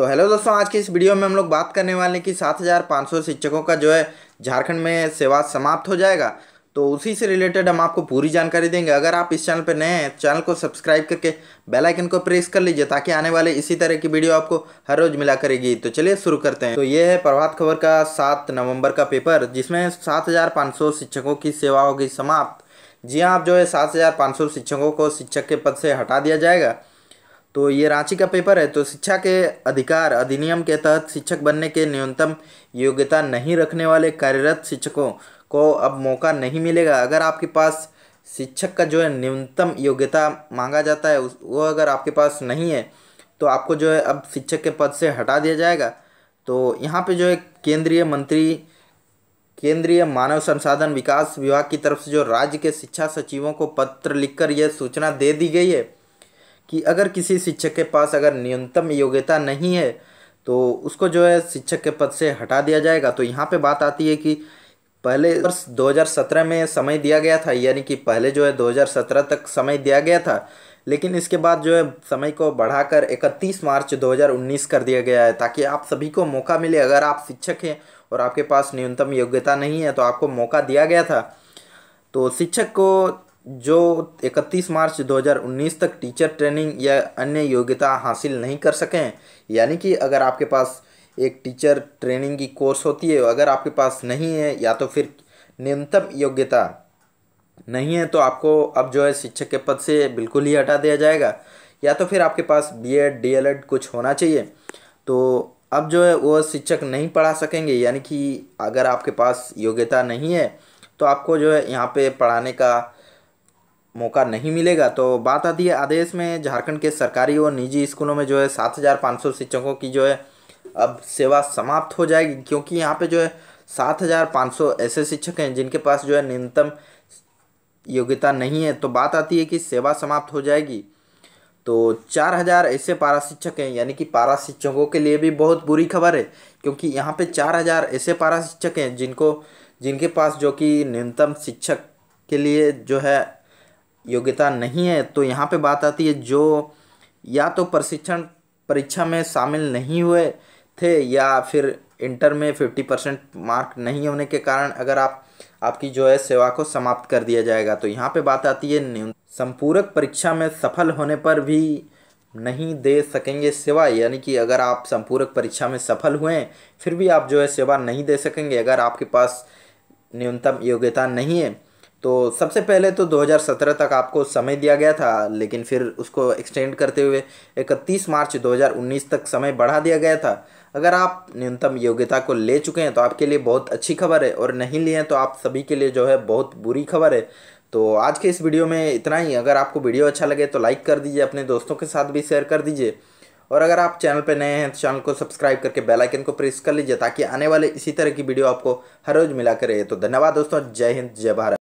तो हेलो दोस्तों, आज की इस वीडियो में हम लोग बात करने वाले हैं कि सात हज़ार पाँच सौ शिक्षकों का जो है झारखंड में सेवा समाप्त हो जाएगा। तो उसी से रिलेटेड हम आपको पूरी जानकारी देंगे। अगर आप इस चैनल पर नए हैं चैनल को सब्सक्राइब करके बेल आइकन को प्रेस कर लीजिए ताकि आने वाले इसी तरह की वीडियो आपको हर रोज़ मिला करेगी। तो चलिए शुरू करते हैं। तो ये है प्रभात खबर का सात नवंबर का पेपर जिसमें सात हज़ार पाँच सौ शिक्षकों की सेवा होगी समाप्त। जी हाँ आप जो है सात हज़ार पाँच सौ शिक्षकों को शिक्षक के पद से हटा दिया जाएगा। तो ये रांची का पेपर है तो शिक्षा के अधिकार अधिनियम के तहत शिक्षक बनने के न्यूनतम योग्यता नहीं रखने वाले कार्यरत शिक्षकों को अब मौका नहीं मिलेगा। अगर आपके पास शिक्षक का जो है न्यूनतम योग्यता मांगा जाता है, उस, वो अगर आपके पास नहीं है तो आपको जो है अब शिक्षक के पद से हटा दिया जाएगा। तो यहाँ पे जो है केंद्रीय मंत्री, केंद्रीय मानव संसाधन विकास विभाग की तरफ़ से जो राज्य के शिक्षा सचिवों को पत्र लिखकर यह सूचना दे दी गई है कि अगर किसी शिक्षक के पास अगर न्यूनतम योग्यता नहीं है तो उसको जो है शिक्षक के पद से हटा दिया जाएगा। तो यहाँ पे बात आती है कि पहले वर्ष 2017 में समय दिया गया था, यानी कि पहले जो है 2017 तक समय दिया गया था, लेकिन इसके बाद जो है समय को बढ़ाकर 31 मार्च 2019 कर दिया गया है, ताकि आप सभी को मौका मिले। अगर आप शिक्षक हैं और आपके पास न्यूनतम योग्यता नहीं है तो आपको मौका दिया गया था। तो शिक्षक को जो 31 मार्च 2019 तक टीचर ट्रेनिंग या अन्य योग्यता हासिल नहीं कर सकें, यानी कि अगर आपके पास एक टीचर ट्रेनिंग की कोर्स होती है, अगर आपके पास नहीं है या तो फिर न्यूनतम योग्यता नहीं है तो आपको अब जो है शिक्षक के पद से बिल्कुल ही हटा दिया जाएगा। या तो फिर आपके पास बी एड कुछ होना चाहिए। तो अब जो है वो शिक्षक नहीं पढ़ा सकेंगे, यानी कि अगर आपके पास योग्यता नहीं है तो आपको जो है यहाँ पे पढ़ाने का मौका नहीं मिलेगा तो बात आती है आदेश में झारखंड के सरकारी और निजी स्कूलों में जो है सात हज़ार पाँच सौ शिक्षकों की जो है अब सेवा समाप्त हो जाएगी, क्योंकि यहाँ पे जो है सात हज़ार पाँच सौ ऐसे शिक्षक हैं जिनके पास जो है न्यूनतम योग्यता नहीं है। तो बात आती है कि सेवा समाप्त हो जाएगी। तो चार हज़ार ऐसे पारा शिक्षक हैं, यानी कि पारा शिक्षकों के लिए भी बहुत बुरी खबर है, क्योंकि यहाँ पे चार हज़ार ऐसे पारा शिक्षक हैं जिनको, जिनके पास जो कि न्यूनतम शिक्षक के लिए जो है योग्यता नहीं है तो यहाँ पे बात आती है जो या तो प्रशिक्षण परीक्षा में शामिल नहीं हुए थे या फिर इंटर में फिफ्टी परसेंट मार्क नहीं होने के कारण अगर आप, आपकी जो है सेवा को समाप्त कर दिया जाएगा तो यहाँ पे बात आती है न्यून, संपूरक परीक्षा में सफल होने पर भी नहीं दे सकेंगे सेवा, यानी कि अगर आप संपूरक परीक्षा में सफल हुए फिर भी आप जो है सेवा नहीं दे सकेंगे, अगर आपके पास न्यूनतम योग्यता नहीं है। तो सबसे पहले तो 2017 तक आपको समय दिया गया था, लेकिन फिर उसको एक्सटेंड करते हुए 31 मार्च 2019 तक समय बढ़ा दिया गया था। अगर आप न्यूनतम योग्यता को ले चुके हैं तो आपके लिए बहुत अच्छी खबर है, और नहीं लिए हैं तो आप सभी के लिए जो है बहुत बुरी खबर है। तो आज के इस वीडियो में इतना ही। अगर आपको वीडियो अच्छा लगे तो लाइक कर दीजिए, अपने दोस्तों के साथ भी शेयर कर दीजिए। और अगर आप चैनल पर नए हैं तो चैनल को सब्सक्राइब करके बेल आइकन को प्रेस कर लीजिए, ताकि आने वाले इसी तरह की वीडियो आपको हर रोज़ मिला करे तो धन्यवाद दोस्तों, जय हिंद, जय भारत।